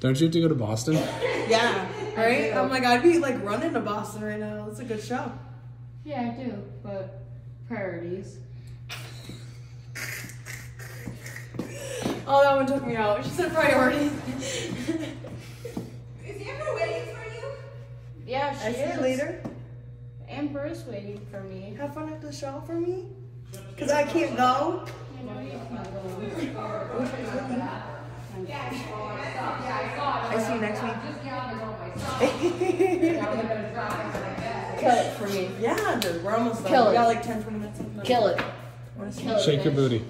Don't you have to go to Boston? Yeah, right? I'm like, I'd be like running to Boston right now. That's a good show. Yeah, I do, but priorities. Oh, that one took me out. She said priorities. Is Amber waiting for you? Yeah, she is. I see you later. Amber is waiting for me. Have fun at the show for me. Cause I can't go. I know you can go. I see you next week. Kill it for me. Yeah, dude, we're almost done. Kill We it. got like 10, 20 minutes. Kill it. Wanna? Kill it. Shake your booty.